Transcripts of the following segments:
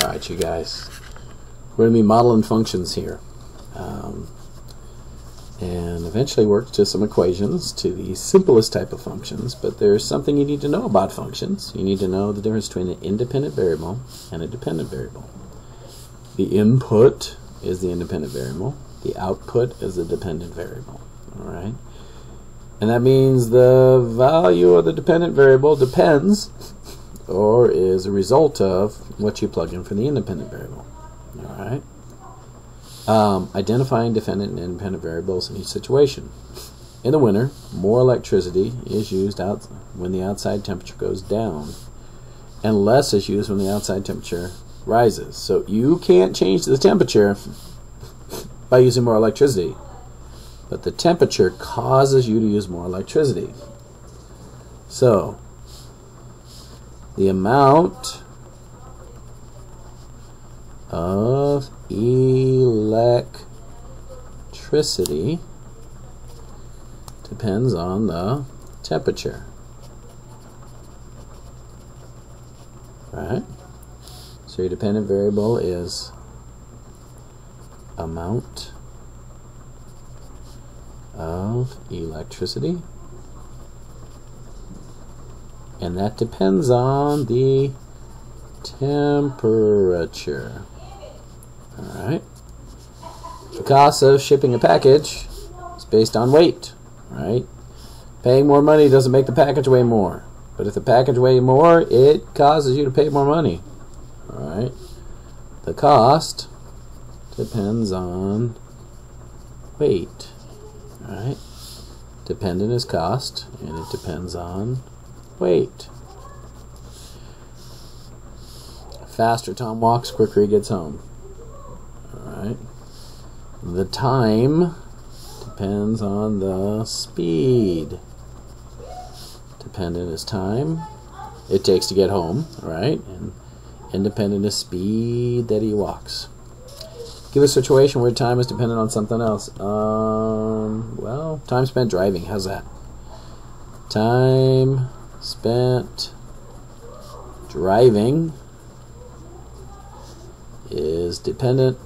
Alright, you guys. We're going to be modeling functions here. Um, and eventually work to some equations to the simplest type of functions, but there's something you need to know about functions. You need to know the difference between an independent variable and a dependent variable. The input is the independent variable. The output is the dependent variable. All right, and that means the value of the dependent variable depends or is a result of what you plug in for the independent variable. All right. Um, identifying dependent and independent variables in each situation. In the winter, more electricity is used out when the outside temperature goes down, and less is used when the outside temperature rises. So you can't change the temperature by using more electricity, but the temperature causes you to use more electricity. So the amount of electricity depends on the temperature. Right? So your dependent variable is amount of electricity and that depends on the temperature. Alright. The cost of shipping a package is based on weight, right? Paying more money doesn't make the package weigh more. But if the package weighs more, it causes you to pay more money. Alright? The cost depends on weight. Alright? Dependent is cost, and it depends on weight. Faster Tom walks, quicker he gets home. Alright. The time depends on the speed. Dependent is time it takes to get home, right? And independent is speed that he walks. Give a situation where time is dependent on something else. Um, well, time spent driving. How's that? Time spent driving is dependent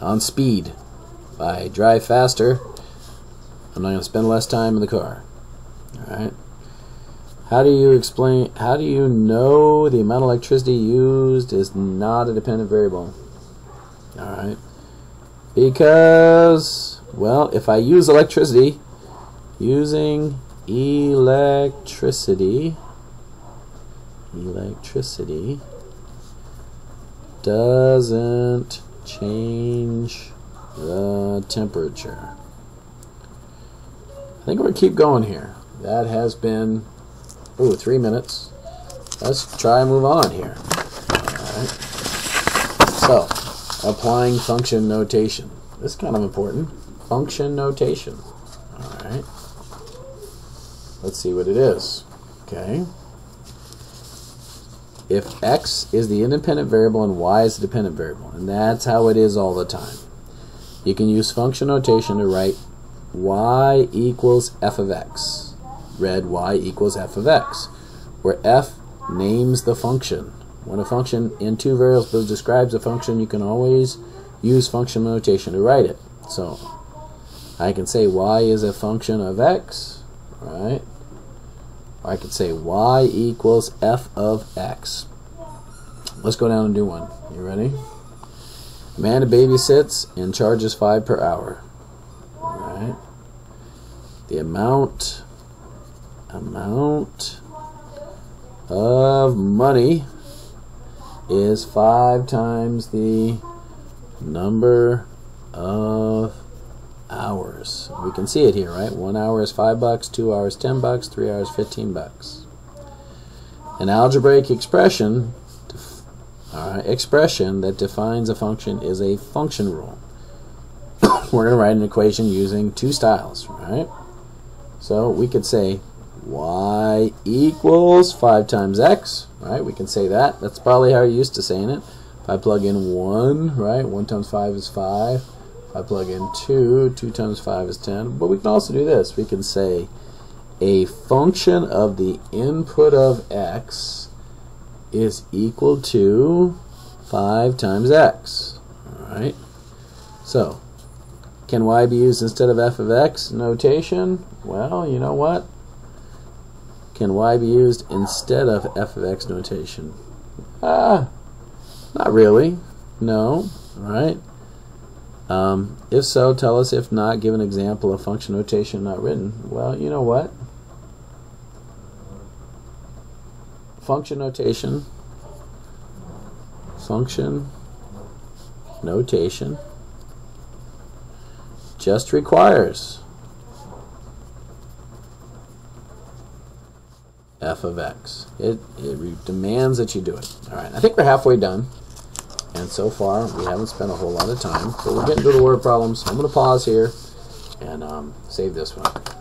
on speed. If I drive faster, I'm not going to spend less time in the car. Alright? How do you explain, how do you know the amount of electricity used is not a dependent variable? Alright? Because, well, if I use electricity, using electricity, electricity doesn't change the temperature. I think we're to keep going here. That has been, ooh, three minutes. Let's try and move on here. Alright. So, applying function notation. This is kind of important. Function notation. Alright. Let's see what it is. Okay if x is the independent variable and y is the dependent variable. And that's how it is all the time. You can use function notation to write y equals f of x. Red y equals f of x, where f names the function. When a function in two variables describes a function, you can always use function notation to write it. So I can say y is a function of x, right? I could say y equals f of x. Let's go down and do one. You ready? Amanda babysits and charges 5 per hour. Alright. The amount amount of money is 5 times the number of hours. We can see it here, right? One hour is five bucks, two hours ten bucks, three hours fifteen bucks. An algebraic expression, expression that defines a function is a function rule. We're going to write an equation using two styles, right? So we could say y equals 5 times x, right? We can say that. That's probably how you're used to saying it. If I plug in 1, right? 1 times 5 is 5. I plug in 2, 2 times 5 is 10. But we can also do this. We can say a function of the input of x is equal to 5 times x. Alright? So, can y be used instead of f of x notation? Well, you know what? Can y be used instead of f of x notation? Ah, not really. No. Alright? Um, if so, tell us. If not, give an example of function notation not written. Well, you know what? Function notation. Function notation just requires f of x. It, it demands that you do it. All right, I think we're halfway done. And so far, we haven't spent a whole lot of time. but we're getting to the word problems. I'm going to pause here and um, save this one.